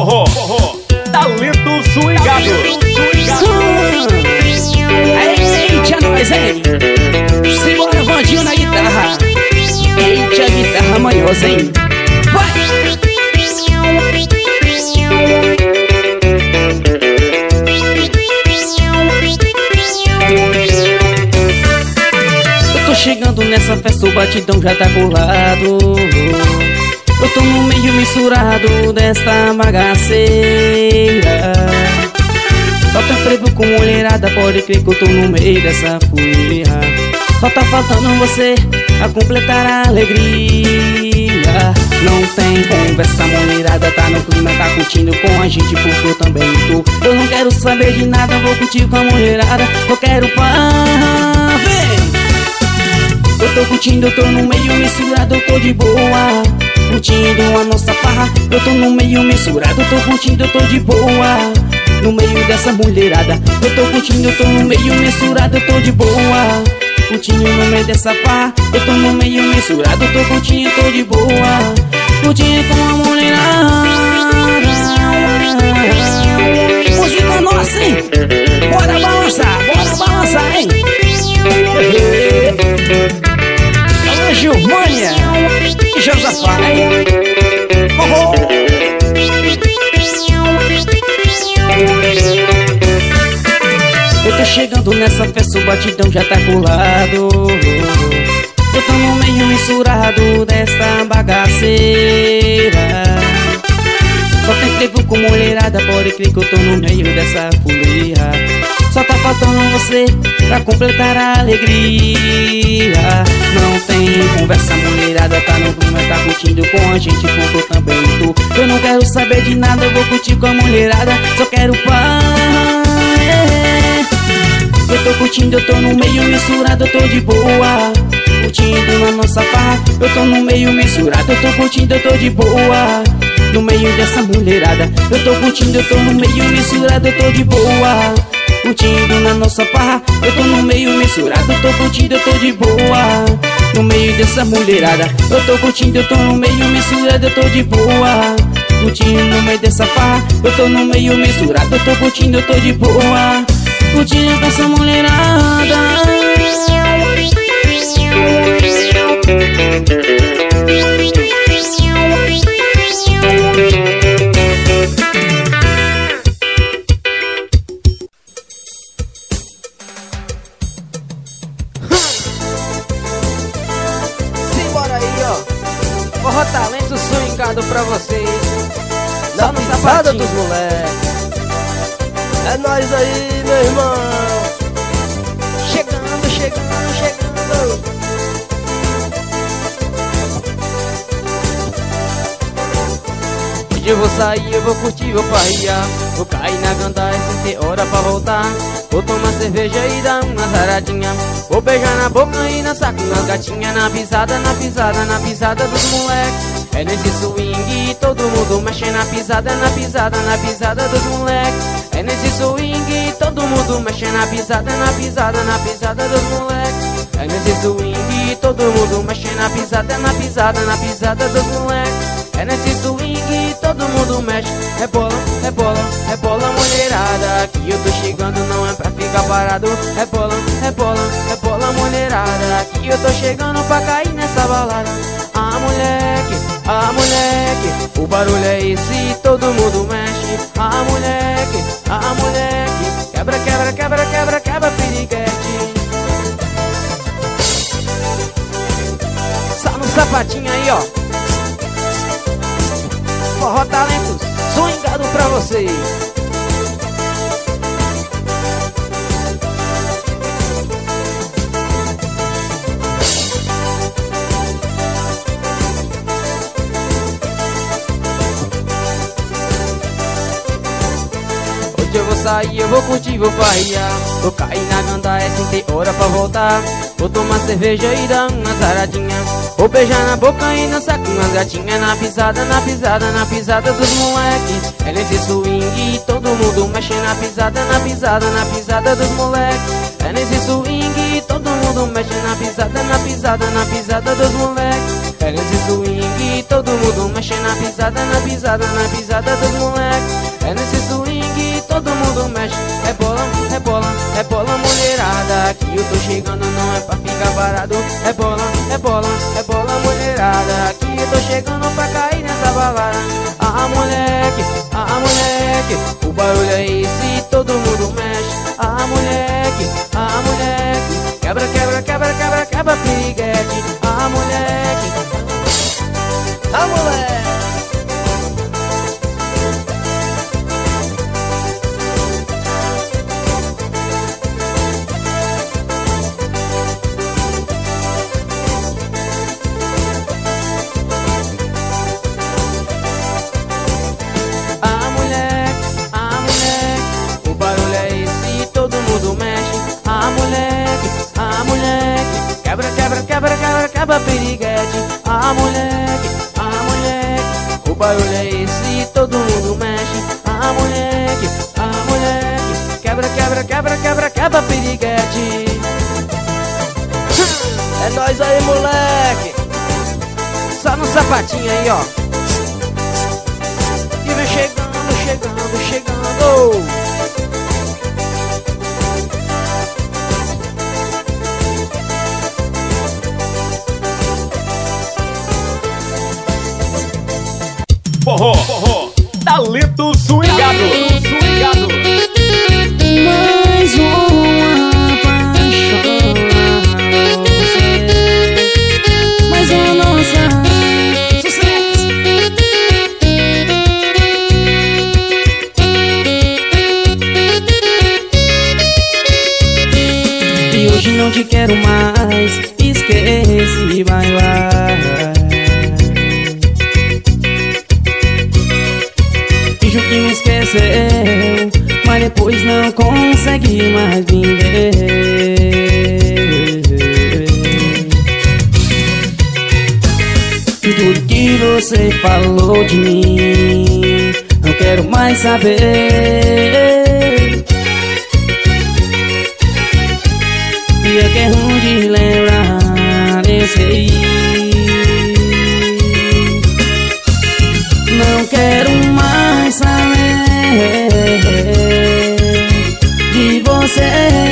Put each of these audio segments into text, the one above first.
forró, forró. Talento swingado. Eita, nós, hein? Simbora, Vandinho na guitarra. Eita, guitarra manhosa, hein? Vai! Eu tô chegando nessa festa, o batidão já tá colado. Eu tô no meio misturado desta bagaceira. Só tá frevo com mulherada, pode crer que eu tô no meio dessa folia. Só tá faltando você a completar a alegria. Não tem conversa, mulherada tá no clima, tá curtindo com a gente porque eu também tô. Eu não quero saber de nada, vou curtir com a mulherada. Eu quero vem! Eu tô curtindo, eu tô no meio misturado, eu tô de boa Curtindo a nossa farra, eu tô no meio misturado, tô curtindo, eu tô de boa. No meio dessa mulherada, eu tô curtindo, eu tô no meio misturado, eu tô de boa. Curtindo no meio dessa farra, eu tô no meio misturado, tô curtindo, tô de boa. Curtindo com a mulherada. Música nossa, hein? Bora balançar, bora balançar, hein? Alô, Gilmânia e Josafá? Oh, oh. Eu tô chegando nessa festa, o batidão já tá colado Eu tô no meio misturado desta bagaceira Só tem frevo com mulherada, pode crer que eu tô no meio dessa folia Só tá faltando você pra completar a alegria curtindo com a gente eu também tô Eu não quero saber de nada, eu vou curtir com a mulherada Só quero paz Eu tô curtindo, eu tô no meio misturado, eu tô de boa Curtindo na nossa farra, eu tô no meio misturado, eu tô curtindo, eu tô de boa no meio dessa mulherada Eu tô curtindo, eu tô no meio misturado, eu tô de boa Curtindo na nossa farra Eu tô no meio misturado, eu tô curtindo, eu tô de boa No meio dessa mulherada Eu tô curtindo, eu tô no meio misturado, eu tô de boa. Curtindo no meio dessa farra Eu tô no meio misturado, eu tô curtindo, eu tô de boa. Curtindo com essa mulherada. Simbora pra vocês. Na Só pisada dos moleques. É nós aí, meu irmão. Chegando, chegando, chegando. Hoje eu vou sair, eu vou curtir, vou farriar Vou cair na gandaia sem ter hora pra voltar Vou tomar cerveja e dar uma zaradinha Vou beijar na boca e dançar com as gatinhas Na pisada, na pisada, na pisada dos moleques É nesse swing, todo mundo mexe na pisada Na pisada, na pisada dos moleques. É nesse swing, todo mundo mexe na pisada Na pisada, na pisada dos moleques. É nesse swing, todo mundo mexe na pisada Na pisada, na pisada dos moleques. É nesse swing, todo mundo mexe. Rebola, rebola, rebola mulherada. Que eu tô chegando, não é pra ficar parado. Rebola, rebola, rebola mulherada. Que eu tô chegando pra cair nessa balada. Ah moleque, ah moleque O barulho é esse, todo mundo mexe. Ah moleque, ah moleque Quebra, quebra, quebra, quebra, quebra piriguete. Só no sapatinho aí, ó. Forró Talentos, swingado pra vocês. Sair, eu vou curtir, vou farriar Vou cair na gandaia sem ter hora pra voltar. Vou tomar cerveja e dar uma zaradinha Vou beijar na boca e dançar com as gatinhas Na pisada, na pisada, na pisada dos moleques É nesse swing, todo mundo mexe na pisada Na pisada, na pisada dos moleques É nesse swing, todo mundo mexe na pisada Na pisada, na pisada dos moleques É nesse swing, todo mundo mexe na pisada Na pisada, na pisada dos moleques todo mundo mexe. É rebola, rebola, é rebola é mulherada. Que eu tô chegando não é pra ficar varado Rebola, rebola, rebola mulherada. Que eu tô chegando pra cair nessa balada. Ah, ah moleque, ah, ah moleque. O barulho é esse todo mundo mexe. Ah, ah moleque, ah moleque. Quebra, quebra, quebra, quebra, quebra piriguete. Ah moleque. Ah moleque. Tá, piriguete Ah moleque, ah moleque. O barulho é esse, todo mundo mexe. Ah moleque, ah moleque. Quebra, quebra, quebra, quebra, quebra piriguete É nóis aí moleque. Só no sapatinho aí ó. E vem chegando, chegando, chegando saber E é que é ruim de lembrar, eu sei Não quero mais saber de você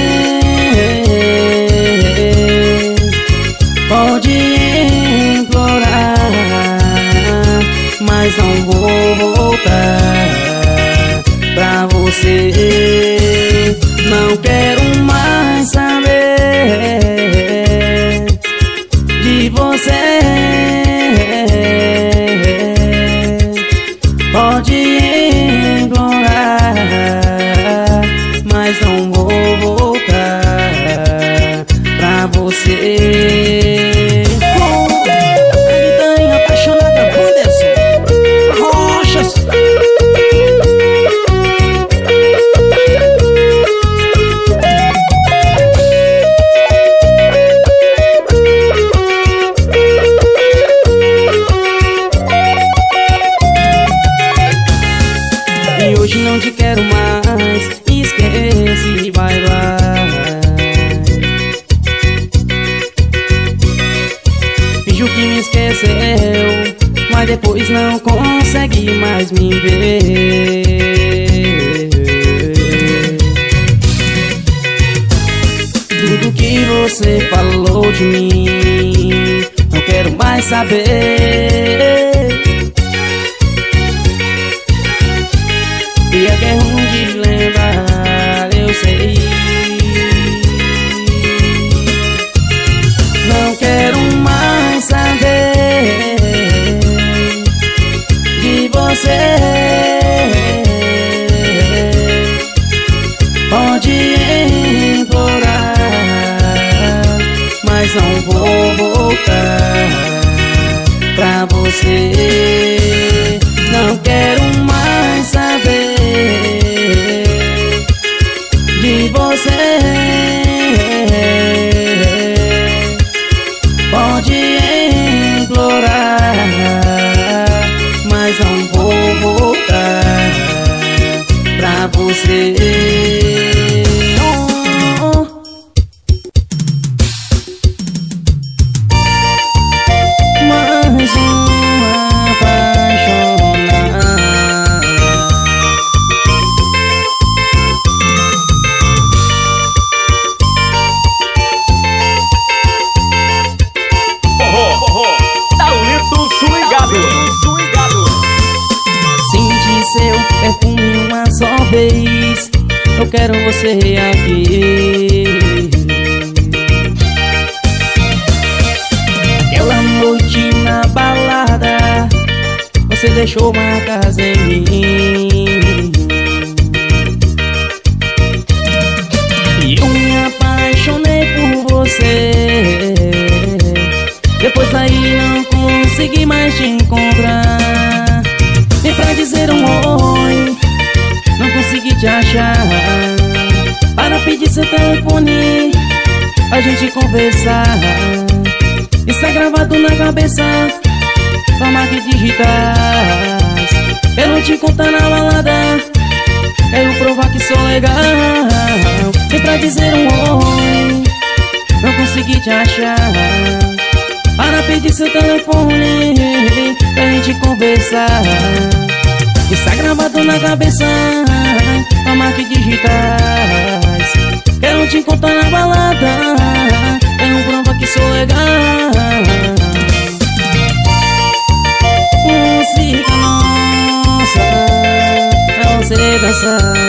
você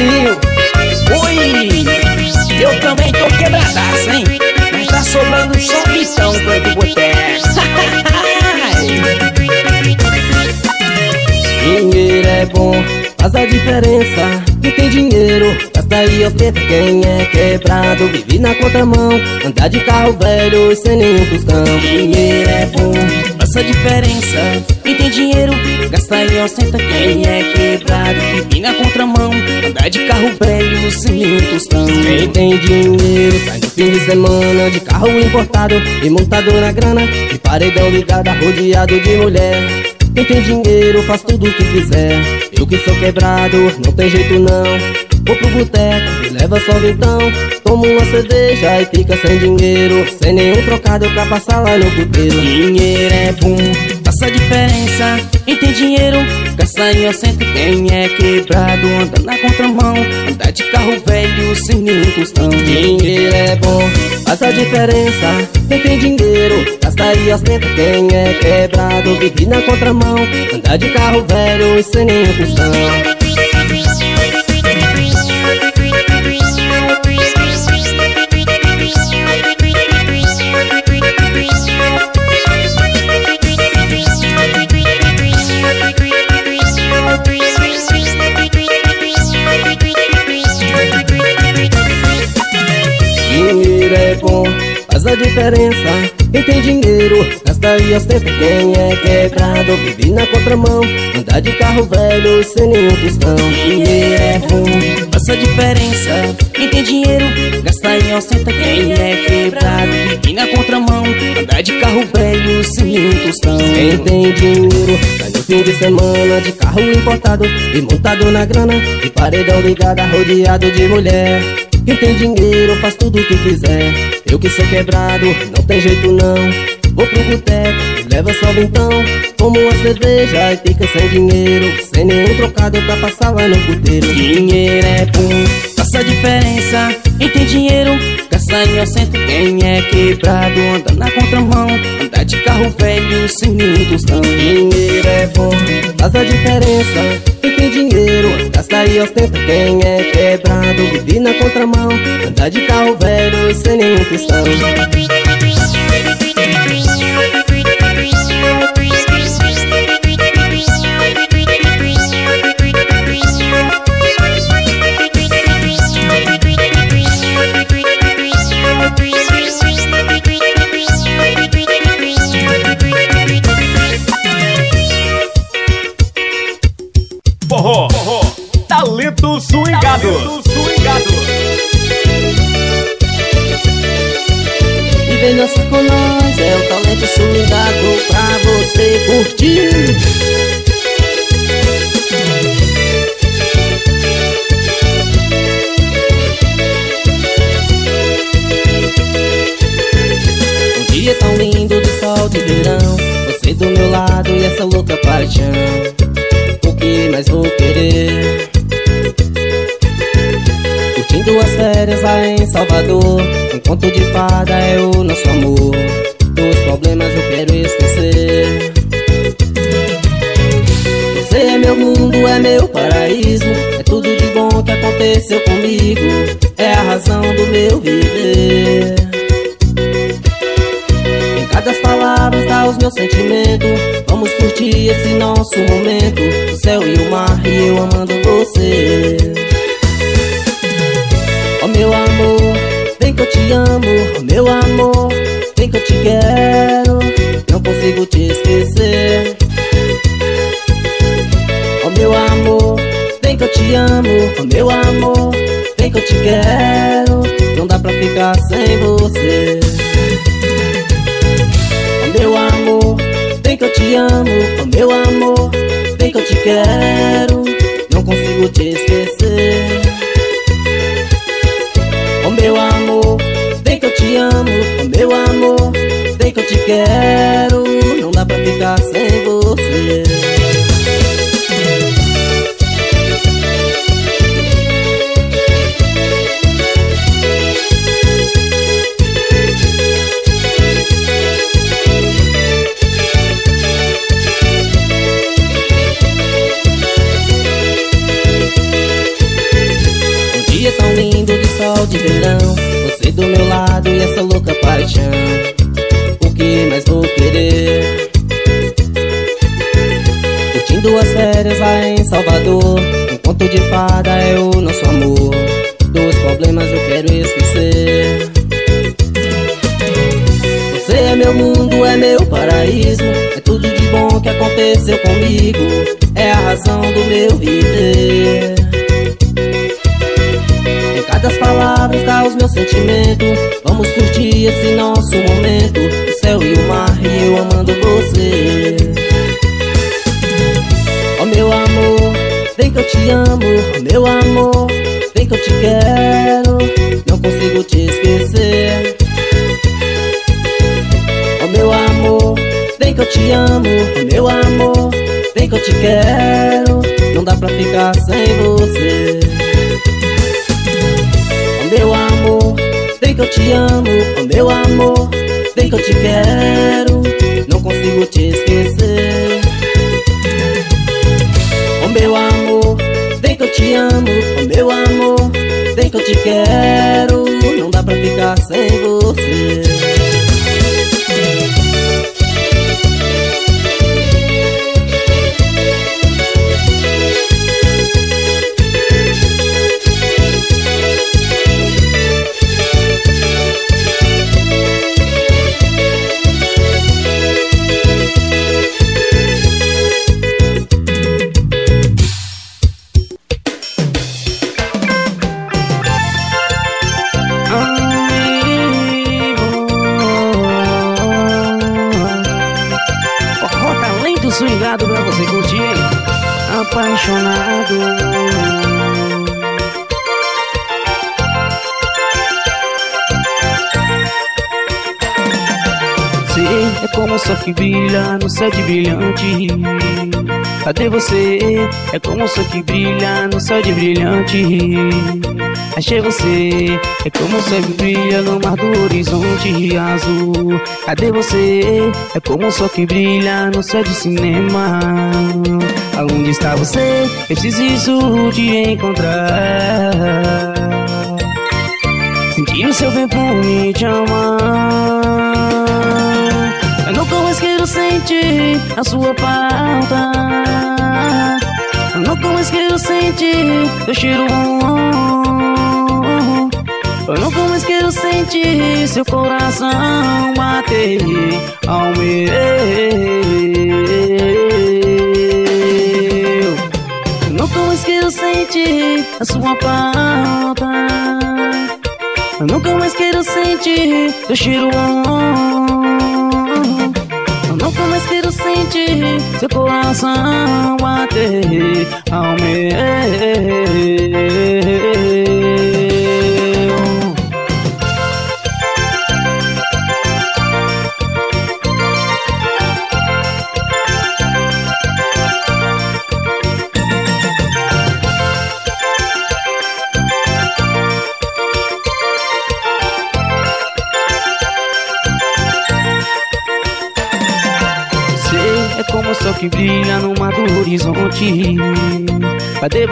Andrezinho. Oi! Eu também tô quebradaço, hein? Mas tá sobrando só missão pro boteco. Dinheiro é bom, faz a diferença. Quem tem dinheiro, gasta aí ostenta. Quem é quebrado, vive na contramão. Andar de carro velho sem nenhum tostão. Dinheiro é bom, diferença. Quem tem dinheiro, gasta e ostenta. Quem é quebrado, vive na contramão. Andar de carro velho sem um tostão. Quem tem dinheiro, sai no fim de semana de carro importado e montado na grana. De paredão ligado, rodeado de mulher. Quem tem dinheiro faz tudo o que quiser. Eu que sou quebrado, não tem jeito não. Vou pro boteco, me leva só vintão. Tomo uma cerveja e fica sem dinheiro. Sem nenhum trocado pra passar lá no puteiro. Dinheiro é bom, faz a diferença. Quem tem dinheiro, gasta e ostenta. Quem é quebrado, anda na contramão. Andar de carro velho sem nenhum tostão. Dinheiro é bom, faz a diferença. Quem tem dinheiro, gasta e ostenta. Quem é quebrado, vive na contramão. Andar de carro velho e sem nenhum tostão. Bom, faz a diferença. Quem tem dinheiro, gasta e ostenta. Quem é quebrado, vive na contramão. Anda de carro velho sem nenhum tostão. Dinheiro é bom, faça diferença. Quem tem dinheiro, gasta e ostenta. Quem é quebrado, vive na contramão. Anda de carro velho sem nenhum tostão. Quem tem dinheiro, sai no fim de semana De carro importado e montado na grana. De paredão ligado, rodeado de mulher quem tem dinheiro faz tudo o que quiser. Eu que sou quebrado, não tem jeito não. Vou pro boteco, leva só vintão. Como uma cerveja e fica sem dinheiro. Sem nenhum trocado pra passar lá no puteiro. Dinheiro é bom, faça diferença. Quem tem dinheiro, gasta centro Quem é quebrado, anda na contramão. Anda de carro velho, sem nenhum tostão. Dinheiro é bom, faz a diferença dinheiro, gasta e ostenta Quem é quebrado, vive na contramão Anda de carro velho, sem nenhum Swingado. E venha-se com nós, é o talento swingado pra você curtir. tão lindo de sol de verão Você do meu lado e essa louca paixão O que mais vou querer? Tostão Salvador. Um conto de fada é o nosso amor. Dos problemas eu quero esquecer. Você é meu mundo, é meu paraíso. É tudo de bom que aconteceu comigo. É a razão do meu viver. Em cada palavras dá os meus sentimentos. Vamos curtir esse nosso momento. O céu e o mar e eu amando você Oh meu amor que eu te amo, meu amor Vem que eu te quero, não consigo te esquecer. Oh meu amor, vem que eu te amo, oh meu amor Vem que eu te quero, não dá pra ficar sem você. Oh meu amor, vem que eu te amo, oh meu amor Vem que eu te quero, não consigo te esquecer meu amor, vem que eu te amo meu amor, vem que eu te quero. Não dá pra ficar sem você Você do meu lado e essa louca paixão. O que mais vou querer? Curtindo as férias lá em Salvador. Um conto de fada é o nosso amor. Dos problemas eu quero esquecer. Você é meu mundo, é meu paraíso. É tudo de bom que aconteceu comigo. É a razão do meu viver das palavras dá os meus sentimentos. Vamos curtir esse nosso momento O céu e o mar e eu amando você. Oh meu amor, vem que eu te amo. Oh meu amor, vem que eu te quero. Não consigo te esquecer. Oh meu amor, vem que eu te amo. Oh meu amor, vem que eu te quero. Não dá pra ficar sem você que eu te amo, oh meu amor, vem que eu te quero, não consigo te esquecer. Oh meu amor, vem que eu te amo, oh meu amor, vem que eu te quero, não dá pra ficar sem você. No céu de brilhante. Cadê você? É como o sol que brilha no céu de brilhante. Achei você, é como o sol que brilha no mar do horizonte azul. Cadê você? É como o sol que brilha no céu de cinema. Aonde está você? Eu preciso te encontrar. Sentir o seu perfume te amar sentir a sua falta. Eu nunca mais quero sentir teu cheiro bom Eu nunca mais quero sentir seu coração bater ao meu. Eu nunca mais quero sentir a sua falta. Eu nunca mais quero sentir teu cheiro nunca mais quero sentir seu coração bater ao meu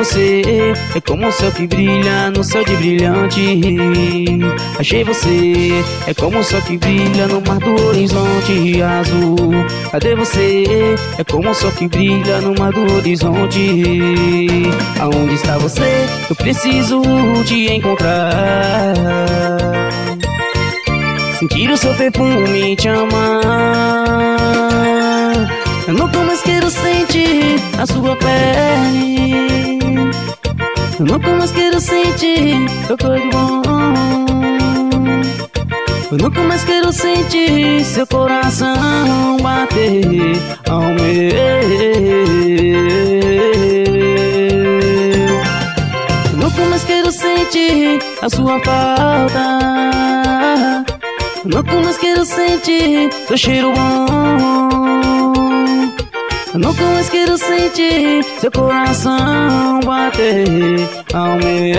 você? É como o céu que brilha no céu de brilhante. Achei você. É como o céu que brilha no mar do horizonte azul. Cadê você? É como o sol que brilha no mar do horizonte. Aonde está você? Eu preciso te encontrar. Sentir o seu perfume te amar. Eu nunca mais quero sentir a sua pele Eu nunca mais quero sentir seu corpo Eu nunca mais quero sentir seu coração bater ao meu. Eu nunca mais quero sentir a sua falta. Eu nunca mais quero sentir seu cheiro bom nunca mais quero sentir seu coração bater ao meu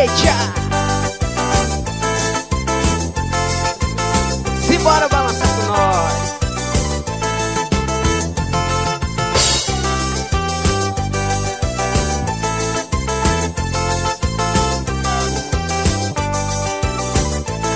Eita! Simbora balançar com nós.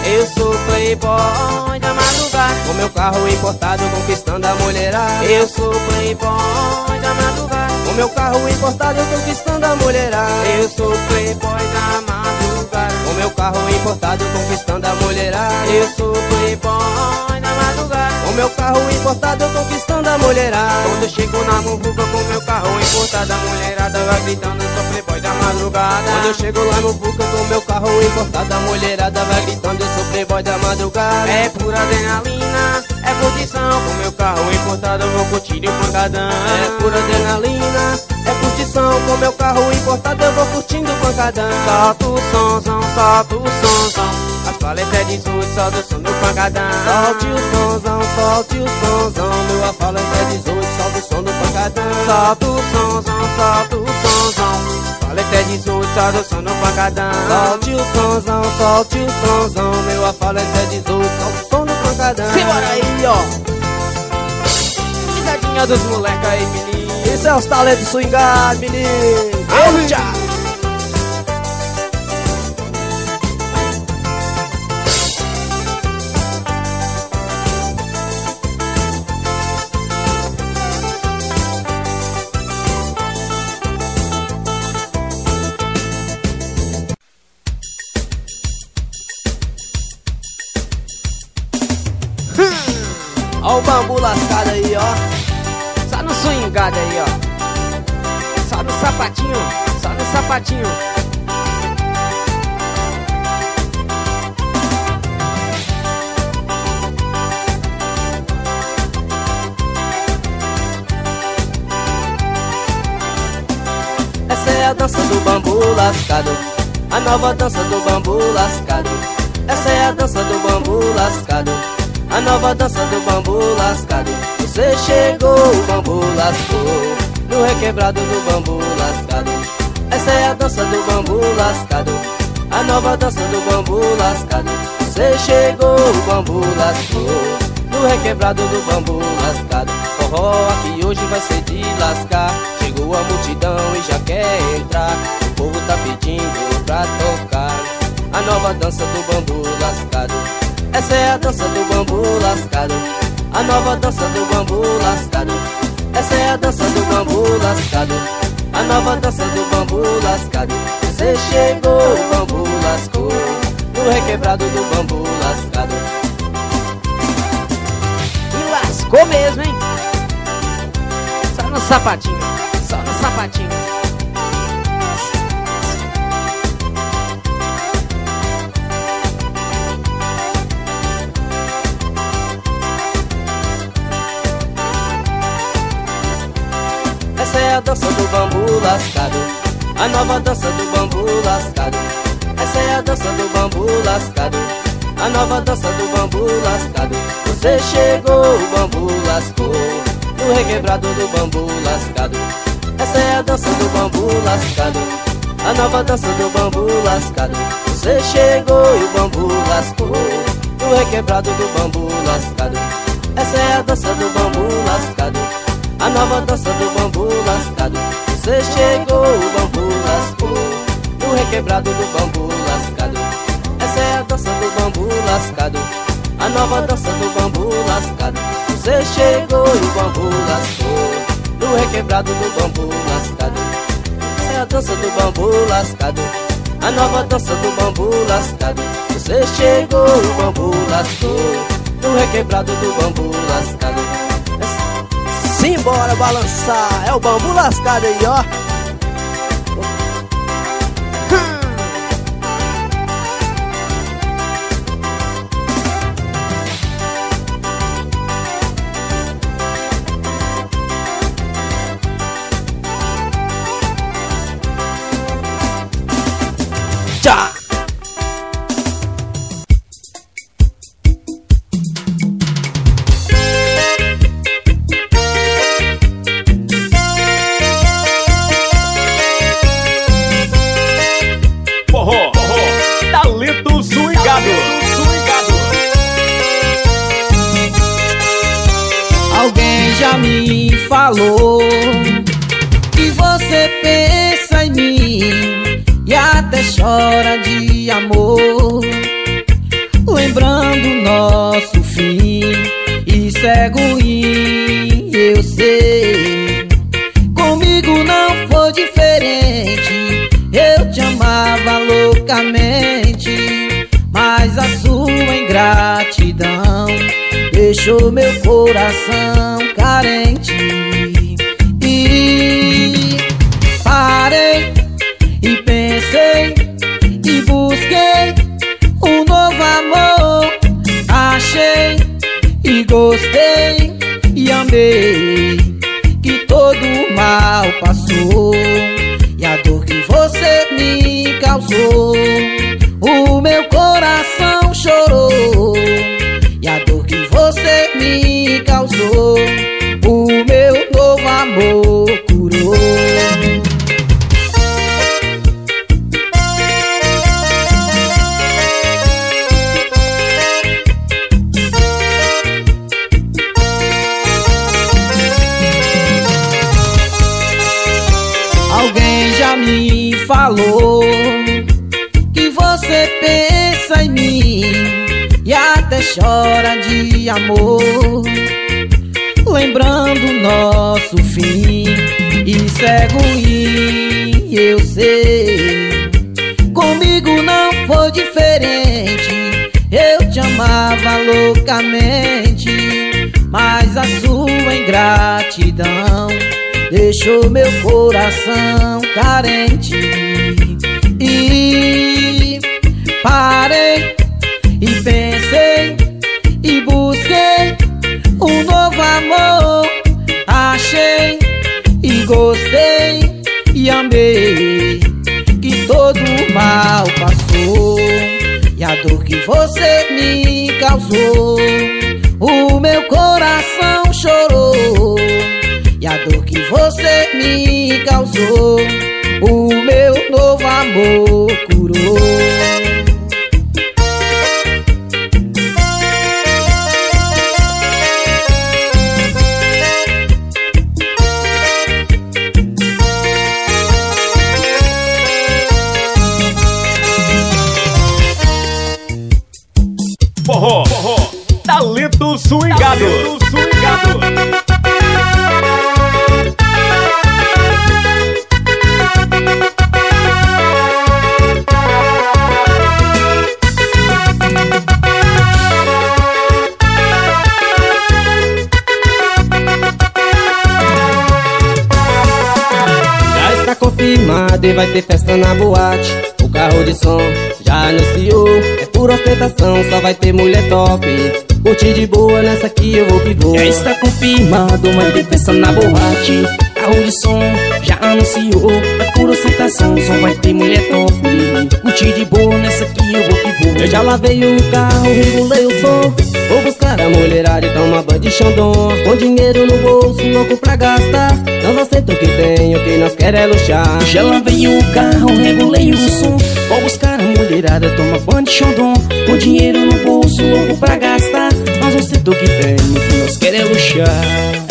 Eu sou playboy da madrugada. Com meu carro importado conquistando a mulherada. Eu sou playboy da madrugada meu carro importado conquistando a mulherada. Eu sou playboy da madrugada. Com meu carro importado conquistando a mulherada. Eu sou playboy da madrugada meu carro importado conquistando a mulherada. Quando eu chego na muvuca com meu carro importado A mulherada vai gritando, eu sou playboy da madrugada. Quando eu chego lá no Buca com meu carro importado A mulherada vai gritando, eu sou playboy da madrugada. É pura adrenalina, é curtição. Com meu carro importado eu vou curtir o pancadão. É pura adrenalina, é curtição. Com meu carro importado eu vou curtindo o pancadão. Solta o somzão, solta o somzão As paletas é 18, solta o som do pancadão. Solte o sonzão, solte o sonzão Meu afala é 18, solta o som do pancadão. Solta o somzão, solta o somzão Paleta é 18, solta o som do pancadão. Solte o sonzão, solte o sonzão Meu afala é 18, solta o som do pancadão. Simbora aí, ó. Pisadinha dos moleca aí, menino. Isso é os talentos swingados, menino. Eita! Lascado aí, ó. Só no swingado aí, ó Só no sapatinho, só no sapatinho Essa é a dança do bambu lascado. A nova dança do bambu lascado. Essa é a dança do bambu lascado. A nova dança do bambu lascado. Você chegou, o bambu lascou. No requebrado do bambu lascado. Essa é a dança do bambu lascado. A nova dança do bambu lascado. Você chegou, o bambu lascou. No requebrado do bambu lascado. Forró aqui hoje vai ser de lascar. Chegou a multidão e já quer entrar. O povo tá pedindo pra tocar. A nova dança do bambu lascado. Essa é a dança do bambu lascado. A nova dança do bambu lascado. Essa é a dança do bambu lascado. A nova dança do bambu lascado. Você chegou, o bambu lascou. No requebrado do bambu lascado. E lascou mesmo, hein? Só no sapatinho, só no sapatinho dança do bambu lascado. A nova dança do bambu lascado. Essa é a dança do bambu lascado. A nova dança do bambu lascado. Você chegou, o bambu lascou. No requebrado do bambu lascado. Essa é a dança do bambu lascado. A nova dança do bambu lascado. Você chegou e o bambu lascou. No requebrado do bambu lascado. Essa é a dança do bambu lascado. A nova dança do bambu lascado. Você chegou, o bambu lascou. No requebrado do bambu lascado. Essa é a dança do bambu lascado. A nova dança do bambu lascado. Você chegou o bambu lascou. No requebrado do bambu lascado. Essa é a dança do bambu lascado. A nova dança do bambu lascado. Você chegou o bambu lascou. No requebrado do bambu lascado Simbora balançar, é o bambu lascado aí, ó. Você pensa em mim e até chora de amor, lembrando nosso fim. cego e eu sei. Comigo não foi diferente. Eu te amava loucamente, mas a sua ingratidão deixou meu coração carente. Parei e pensei e busquei um novo amor. Achei e gostei e amei que todo o mal passou e a dor que você me causou. O meu coração chorou e a dor que você me causou. O meu novo amor chora de amor, lembrando nosso fim. E cego e eu sei, comigo não foi diferente. Eu te amava loucamente, mas a sua ingratidão deixou meu coração carente. E parei e pensei você me causou. O meu coração chorou e a dor que você me causou. O meu novo amor ter festa na boate. O carro de som já anunciou. É por ostentação, só vai ter mulher top. Curtir de boa nessa aqui eu vou que vou. Já está confirmado, vai ter festa na boate Carro de som já anunciou É por ostentação, só vai ter mulher top Curtir de boa, nessa aqui eu vou que vou Eu já lavei o carro, regulei o som. Vou buscar a mulherada e uma banda de xandom. Com dinheiro no bolso, louco pra gastar. Nós aceitamos o que tem, o que nós quer é luxar. Já lavei o carro, regulei o som Vou buscar a mulherada, toma banho de xandom Com dinheiro no bolso, louco pra gastar Nós acertou que tem, o que nós quer é luxar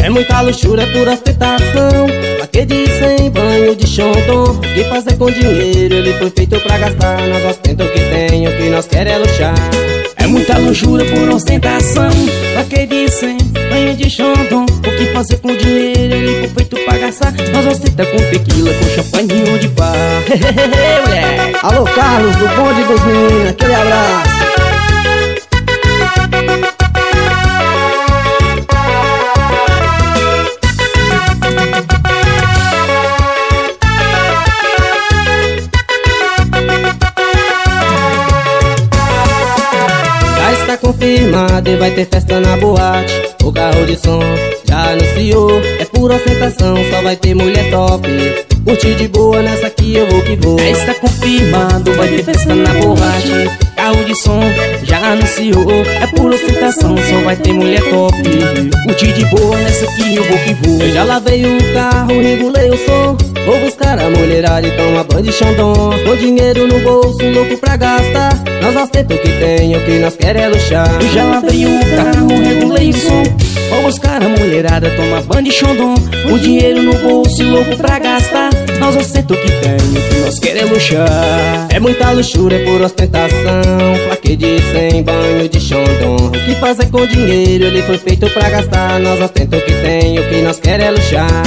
É muita luxúria por ostentação. Pra que de sem banho de xandom? Que fazer com dinheiro, ele foi feito pra gastar. Nós ostentamos o que tem, o que nós quer é luxar. Muita luxúria por ostentação. Que dizem, banho de xandom O que fazer com dinheiro, ele foi feito pra gastar Nós aceita com tequila, com champanhe de bar Alô, Carlos, do bonde dos meninos, aquele abraço. Confirmado e vai ter festa na boate. O carro de som já anunciou. É pura ostentação, só vai ter mulher top. Curtir de boa nessa aqui eu vou que vou. Está confirmado, vai ter festa na borracha Carro de som já anunciou É por ostentação, só vai ter mulher top Curtir de boa, nessa aqui eu vou que vou Eu já lavei o carro, regulei o som. Vou buscar a mulherada e toma banho de xandom. Com dinheiro no bolso, louco pra gastar. Nós aceitamos o que tem, o que nós quer é luxar. Eu já lavei o carro, regulei o som Vou buscar a mulherada, toma banho de xandom O dinheiro no bolso, louco pra gastar Nós ostento que tem, o que nós queremos é luxar É muita luxúria por ostentação Plaque de sem banho de xondon O que fazer com dinheiro, ele foi feito pra gastar. Nós ostento que tem, o que nós queremos é luxar.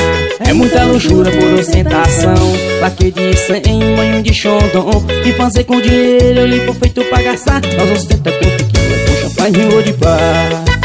É muita luxúria por ostentação Plaque de sem banho de xondon O que fazer com dinheiro, ele foi feito pra gastar. Nós ostenta com tequila, com champanhe ou de bar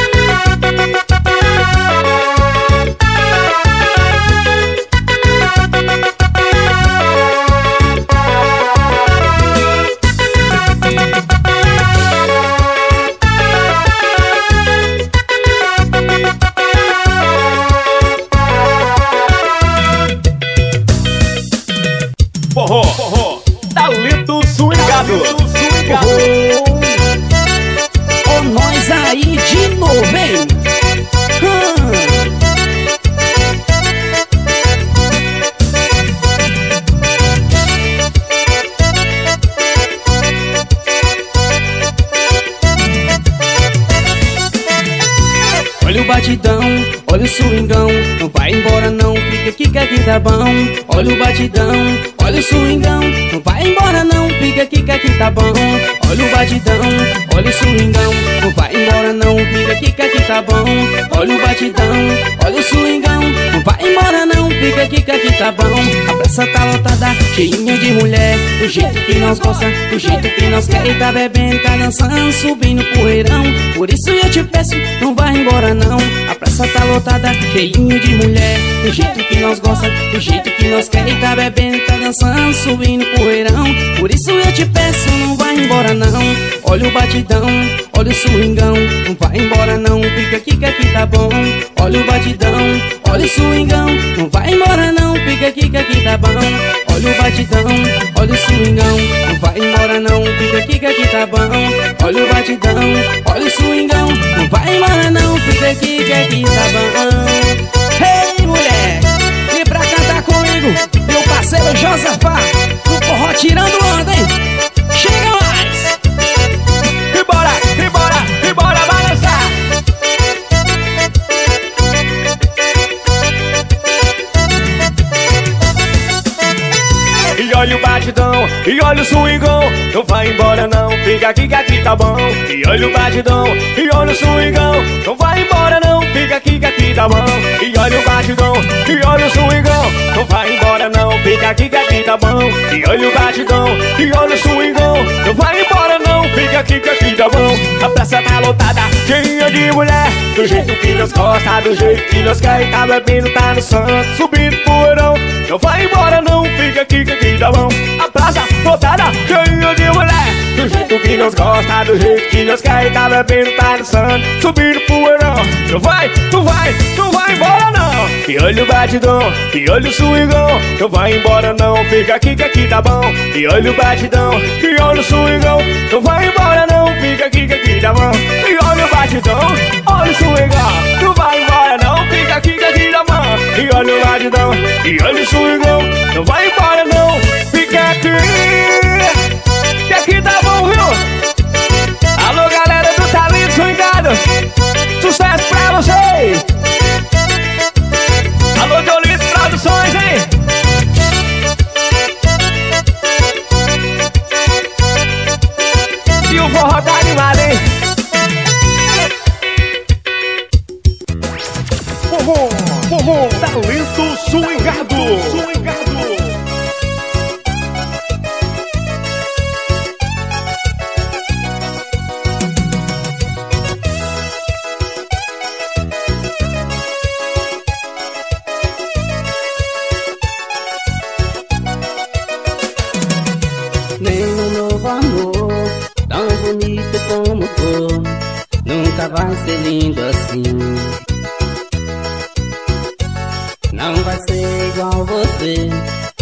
aqui que tá bom. A praça tá lotada, cheinha de mulher. Do jeito que nós gosta, do jeito que nós quer. E tá bebendo, tá dançando, subindo poeirão Por isso eu te peço, não vai embora não. A praça tá lotada, cheinha de mulher. Do jeito que nós gosta, do jeito que nós quer. E tá bebendo, tá dançando, subindo poeirão Por isso eu te peço, não vai embora não. Olha o batidão, olha o swingão. Não vai embora não, fica aqui que aqui tá bom. Olha o batidão, olha o swingão Não vai embora não, fica aqui que aqui tá bom Olha o batidão, olha o swingão Não vai embora não, fica aqui que aqui tá bom Olha o batidão, olha o swingão Não vai embora não, fica aqui que aqui tá bom Hey mulher, vem pra cantar comigo Meu parceiro Josafá Do forró tirando onda, hein e olha o swingão Não vai embora não, fica aqui que aqui tá bom. E olha o batidão, e olha o swingão Não vai embora não, fica aqui que aqui tá bom. E olha o batidão, e olha o swingão Não vai embora não, fica aqui que aqui tá bom. E olha o batidão, e olha o swingão Não vai embora não, fica aqui que aqui tá bom. A praça tá lotada, cheia de mulher Do jeito que nós gosta, do jeito que nós quer. Tá bebendo, tá no santo, subindo poeirão. Não vai embora não, fica aqui que aqui tá bom. A praça lotada, cheia de mulher. Do jeito que nós gosta, do jeito que nós quer tá bebendo, tá santo, subindo poeirão Não vai, não vai, não vai embora não. E olha o batidão, e olha o swingão Não vai embora não, fica aqui que aqui tá bom. E olha o batidão, e olha o swingão Não vai embora não, fica aqui que aqui tá bom. E olha o batidão, olha o swingão Não vai embora não, fica aqui que aqui tá bom. E olha o batidão, e olha o swingão Não vai embora não, fica aqui Que aqui tá bom, viu? Alô galera do Talento Swingado Sucesso pra vocês! Alô Jolito Produções, hein? E o forró tá animado, hein? Forró, forró, talento swingado. Swingado. Vai ser lindo assim Não vai ser igual você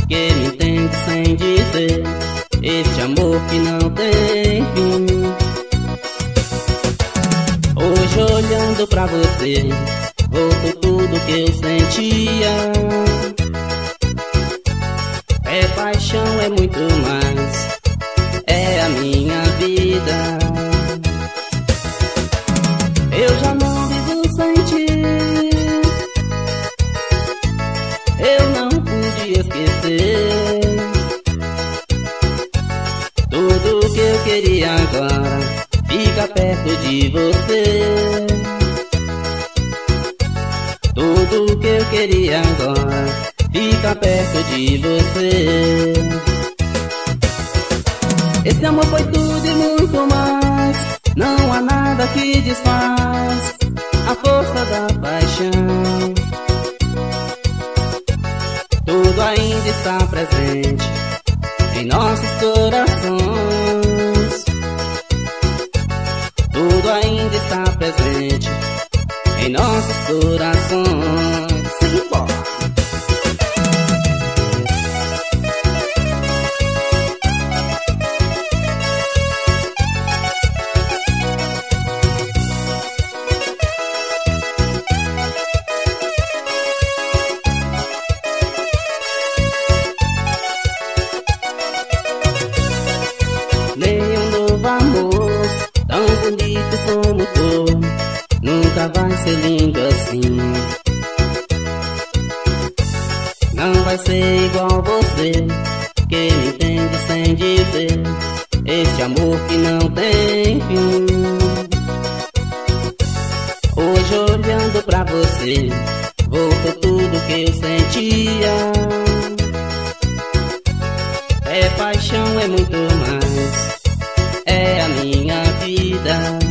Que me entende sem dizer Este amor que não tem fim Hoje olhando pra você Voltou tudo que eu sentia é paixão, é muito mais. É a minha vida. Eu já não vivo sem ti. Eu não pude esquecer. Tudo que eu queria agora Fica perto de você. Tudo que eu queria agora Fica perto de você. Esse amor foi tudo e muito mais Não há nada que desfaz A força da paixão tudo ainda está presente em nossos corações. Tudo ainda está presente em nossos corações. Não tem fim Hoje olhando pra você Voltou tudo que eu sentia é paixão, é muito mais. É a minha vida.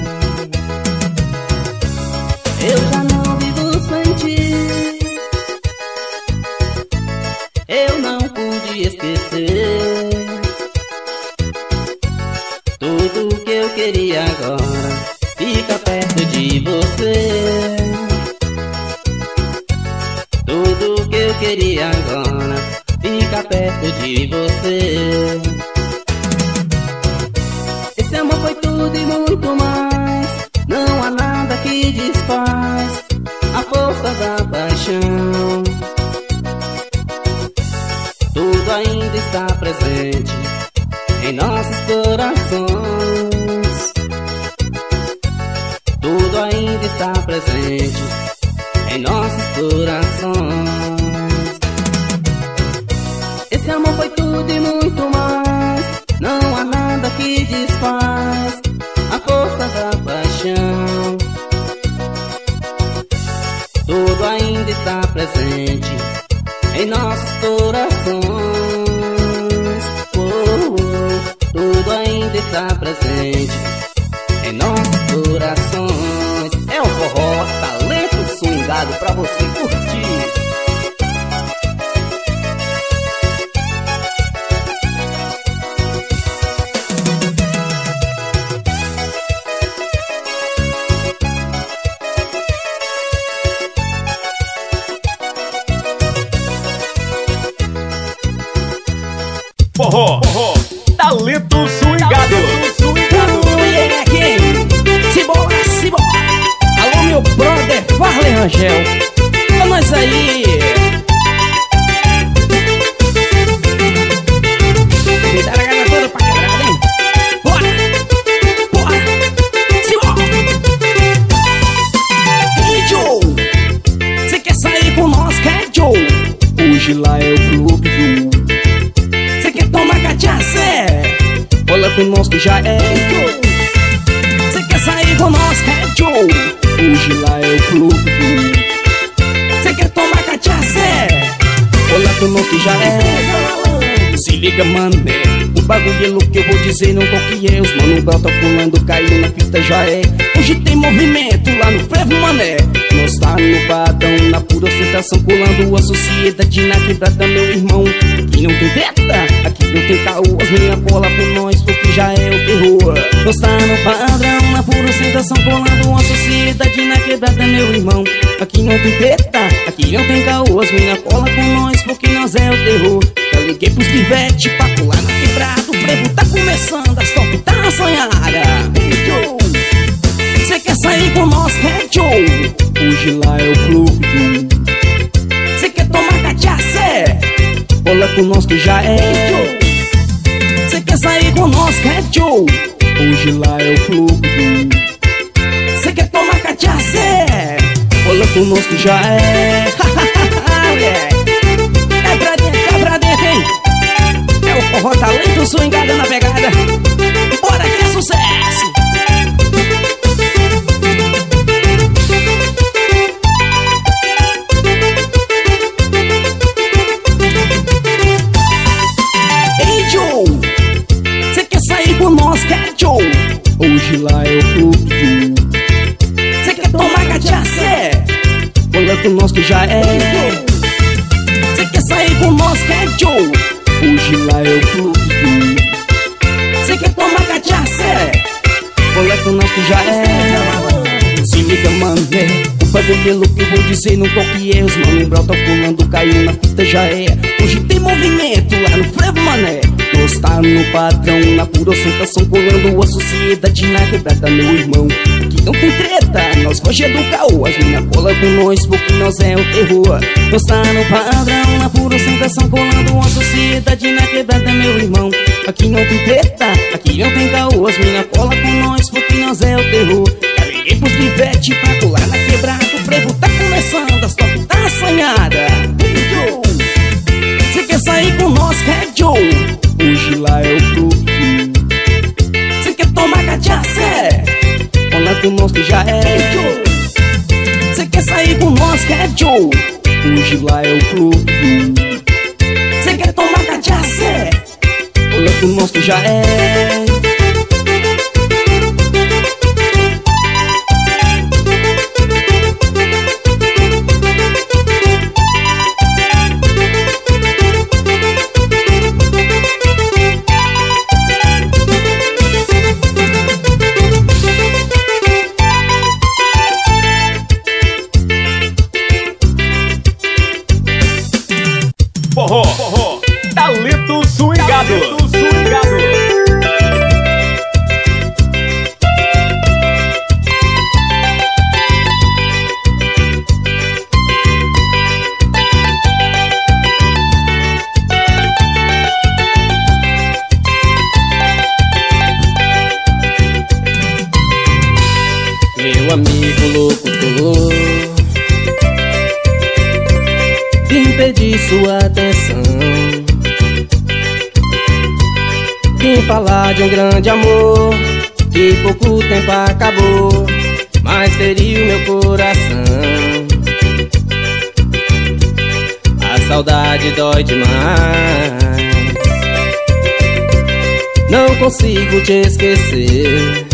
Dizer Não é Os mano brota pulando, caindo na pista já é. Hoje tem movimento lá no frevo, mané. Nós tá no badão, na pura ostentação Colando a sociedade na quebrada, meu irmão. Aqui não tem treta, aqui não tem caô. As minha cola por nós, porque já é o terror. Nós tá no padrão, na pura ostentação Colando a sociedade na quebrada, meu irmão Aqui não tem treta, aqui não tem caô As minha cola por nós, porque nós é o terror Eu liguei pros pivete pra pular na quebrada O frevo tá começando, as top tá assanhada Hey, Joe! Cê quer sair com nós, é Joe? Hoje lá é o clube, Joe. Cê quer tomar cachaça, é? Bola com nós que já é, Joe. Cê quer sair com nós, é Joe? Hoje lá é eu fluo Cê quer tomar cachaça? Olha conosco já é É pra dentro, é pra dentro, é hein? É o forró talento, sou engada na pegada Bora que é sucesso! Eu vou dizer não toque erros Mano, brota pulando, caiu na fita, já é. Hoje tem movimento lá no frevo, mané. Nós tá no padrão, na pura ostentação Colando a sociedade na quebrada, meu irmão Que não tem treta, nós foge do caô As mina cola com nós, porque nós é o terror. Nós tá no padrão, na pura ostentação Colando a sociedade na quebrada, meu irmão Aqui não tem treta, aqui não tem caô. As mina cola com nós, porque nós é o terror Liguei pros pivete pra colar na quebrada O frevo tá começando, as top tá assanhada Cê quer sair com nós, Red Joe? Hoje lá é o clube Cê quer tomar cachaça? É? Cola com nós que já é Cê quer sair com nós, Red Joe? Hoje lá é o clube Cê quer tomar cachaça? É? Cola com nós que já é de consigo te esquecer.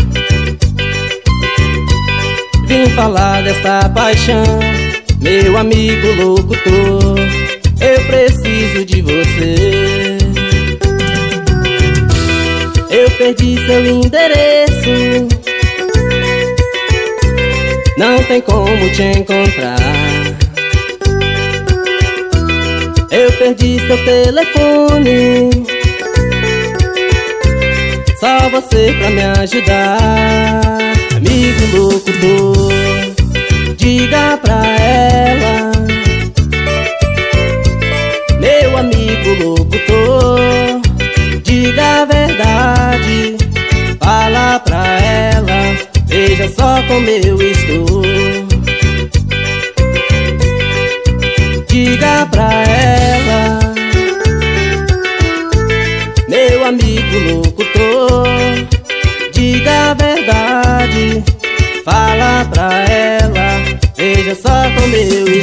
Vim falar desta paixão Meu amigo locutor. Eu preciso de você. Eu perdi seu endereço. Não tem como te encontrar. Eu perdi seu telefone Só você pra me ajudar. Amigo locutor Diga pra ela. Meu amigo locutor diga a verdade. Fala pra ela, veja só como eu estou. Diga pra ela Amigo locutor. Diga a verdade Fala pra ela Veja só como eu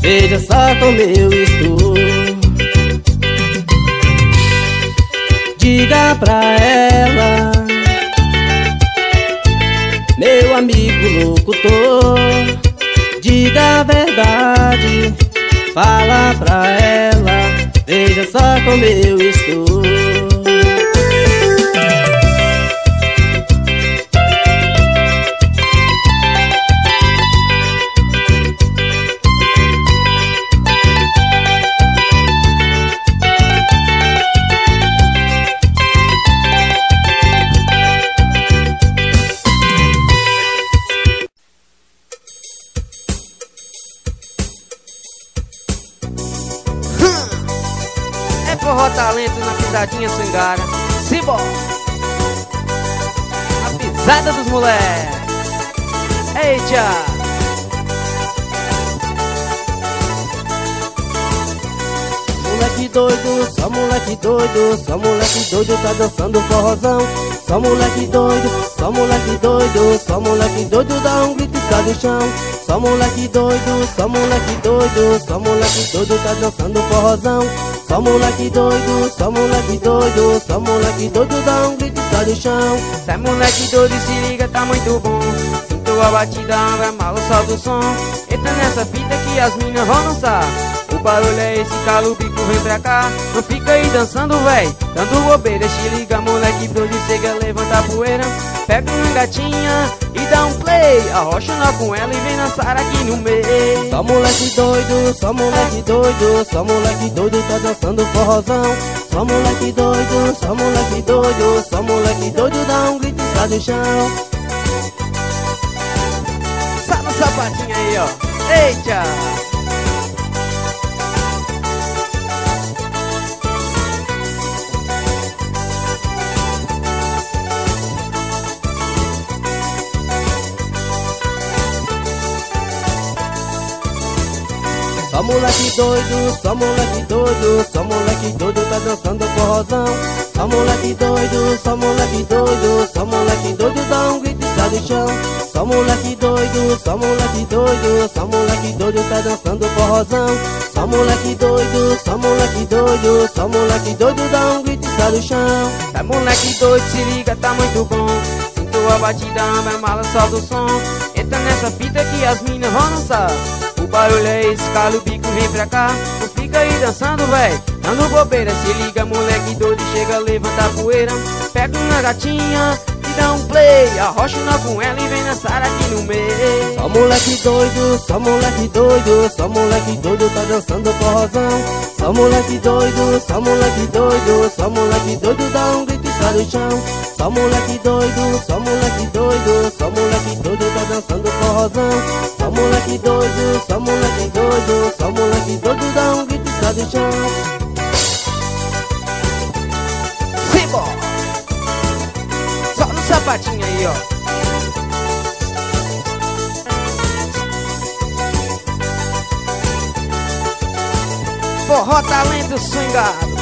Veja só como eu estou. Diga pra ela. Meu amigo locutor Diga a verdade. Fala pra ela. Veja só como eu estou Moleque doido, só moleque doido, só moleque doido tá dançando forrozão. Só moleque doido, só moleque doido, só moleque doido dá um grito e sai do chão. Só moleque doido, só moleque doido, só moleque doido tá dançando forrozão. Só moleque doido, só moleque doido, só moleque doido dá um grito e sai do chão. Sai moleque doido, se liga, tá muito bom. A batida, vai mal o sol do som. Entra nessa fita que as minas vão dançar. O barulho é esse, calo bico, vem pra cá. Não fica aí dançando, véi, dando bobeira. Se liga, moleque doido, chega, levanta a poeira. Pega uma gatinha e dá um play. Arrocha lá com ela e vem dançar aqui no meio. Só moleque doido, só moleque doido, só moleque doido tá dançando forrozão. Só moleque doido, só moleque doido, só moleque doido dá um grito e sai do chão. Sapatinho aí, ó. Eita! Só moleque doido, só moleque doido, só moleque doido tá dançando forrozão. Só moleque doido, só moleque doido, só moleque doido dá um grito e sai do chão. Só moleque doido, só moleque doido, só moleque doido tá dançando forrozão. Só moleque doido, só moleque doido, só moleque doido dá um grito e sai do chão. É moleque doido, se liga, tá muito bom. Sinto a batida, vai mala, solta o som. Entra nessa fita que as minas vão dançar. O barulho é esse, cala o bico, vem pra cá Não fica aí dançando, véi, dando bobeira Se liga, moleque doido, chega, levanta a poeira Pega uma gatinha e um play. Arrocha uma com ela e vem dançar aqui no meio. Só moleque doido, só moleque doido Só moleque doido tá dançando forrozão. Só moleque doido, só moleque doido Só moleque doido dá um grito e sai do chão. Só moleque doido, só moleque doido Só moleque doido tá dançando forrozão. Só moleque doido, só moleque doido, só moleque doido dá um grito e sai do chão. Sapatinho aí, ó. Forró talento swingado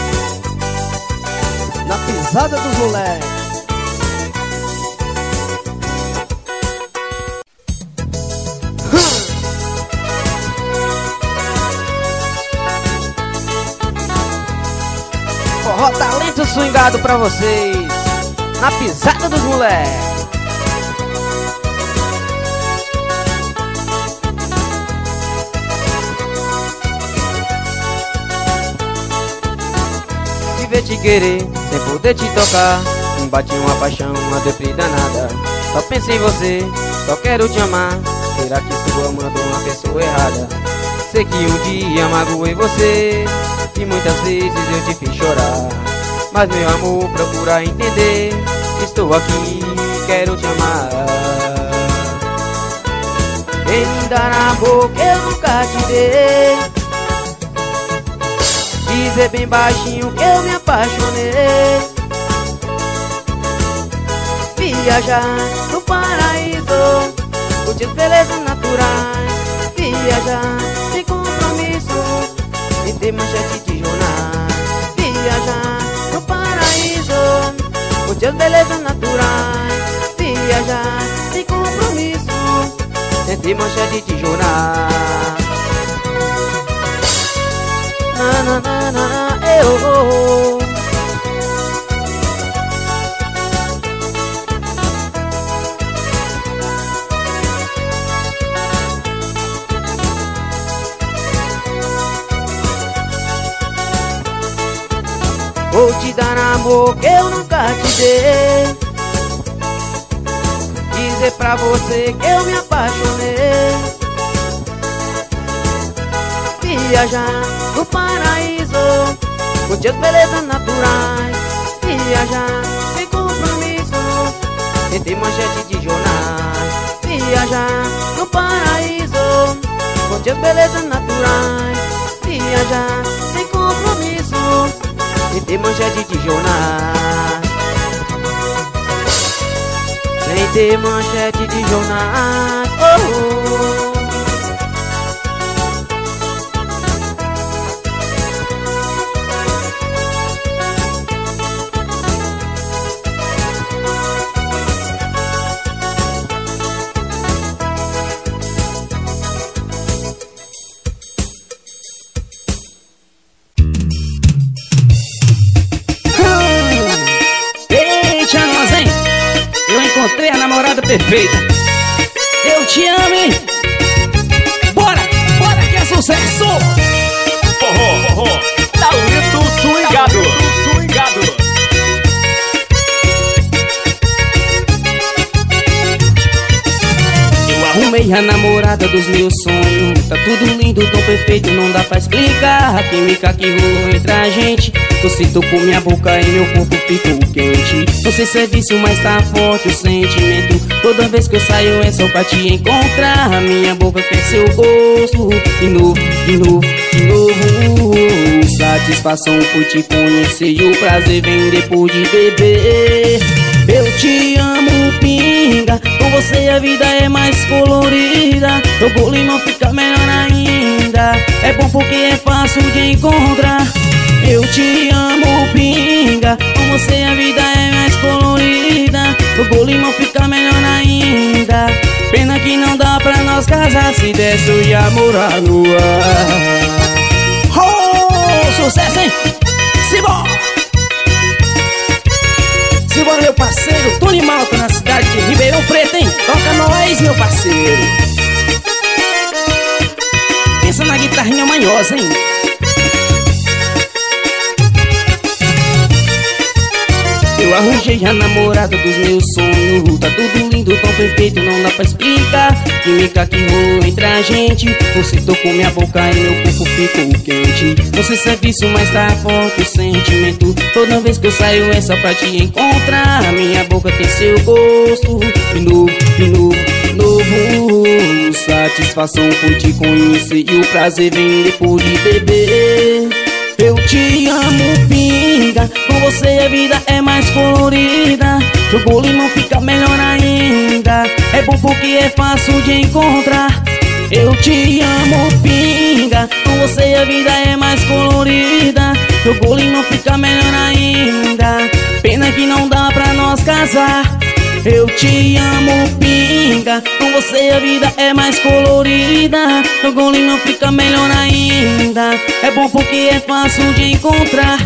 Na pisada dos moleques forró talento swingado pra vocês Na pisada dos moleques Viver te querer, sem poder te tocar Me bate uma paixão, uma deprê danada Só penso em você, só quero te amar. Será que estou amando uma pessoa errada? Sei que um dia magoei você e muitas vezes eu te fiz chorar Mas meu amor, procura entender. Estou aqui, quero te amar. Quem me dá na boca eu nunca te dei. Dizer bem baixinho que eu me apaixonei. Viajar no paraíso Curtir as belezas naturais Viajar sem compromisso e ter manchete de de belezas naturais Viajar sem compromisso Entre manchete de jornal Na na na na, eu vou. Amor que eu nunca te dei. Dizer pra você que eu me apaixonei. Viajar no paraíso Com dias belezas naturais. Viajar sem compromisso ter manchete de jornais. Viajar no paraíso Com dias belezas naturais. Viajar sem compromisso ter manchete de jornal Sem ter manchete de jornal oh, oh. Perfeita. Eu te amo, hein? Bora, bora que é sucesso! Forró, forró, talento swingado, swingado. Arrumei a namorada dos meus sonhos Tá tudo lindo, tão perfeito, não dá pra explicar A química que rolou entre a gente Você tocou minha boca e meu corpo ficou quente. Não sei se é vício, mas tá forte o sentimento. Toda vez que eu saio é só pra te encontrar. Minha boca quer seu gosto. De novo, de novo, de novo. Satisfação por te conhecer E o prazer vem depois de beber. Eu te amo, pinga. Com você a vida é mais colorida. O limão fica melhor ainda. É bom porque é fácil de encontrar Eu te amo, pinga Com você a vida é mais colorida O limão fica melhor ainda Pena que não dá pra nós casar Se desse ia morar no ar Oh, sucesso, hein? Simbora! Simbora, meu parceiro Tony Malta na cidade de Ribeirão Preto, hein? Toca nós, meu parceiro Pensa na guitarrinha manhosa, hein? Eu arranjei a namorada dos meus sonhos. Tá tudo lindo, tão perfeito, não dá pra explicar. Química que rolou entre a gente. Você tocou minha boca e meu corpo ficou quente. Se é vício, mas tá forte o sentimento. Toda vez que eu saio é só pra te encontrar. Minha boca tem seu gosto. De novo, de novo, de novo. Satisfação por te conhecer E o prazer vem depois de beber eu te amo, pinga. Com você a vida é mais colorida. Jogo limão fica melhor ainda. É bom porque é fácil de encontrar. Eu te amo, pinga. Com você a vida é mais colorida. Jogo limão fica melhor ainda. Pena que não dá pra nós casar eu te amo, pinga. Com você a vida é mais colorida. O golinho fica melhor ainda. É bom porque é fácil de encontrar.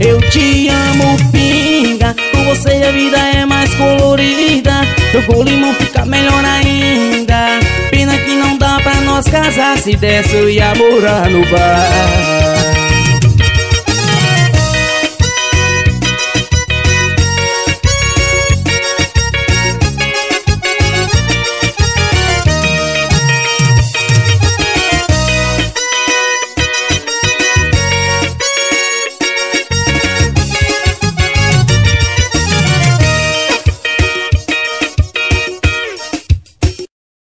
Eu te amo, pinga. Com você a vida é mais colorida. O golinho fica melhor ainda. Pena que não dá pra nós casar. Se desse eu ia morar no bar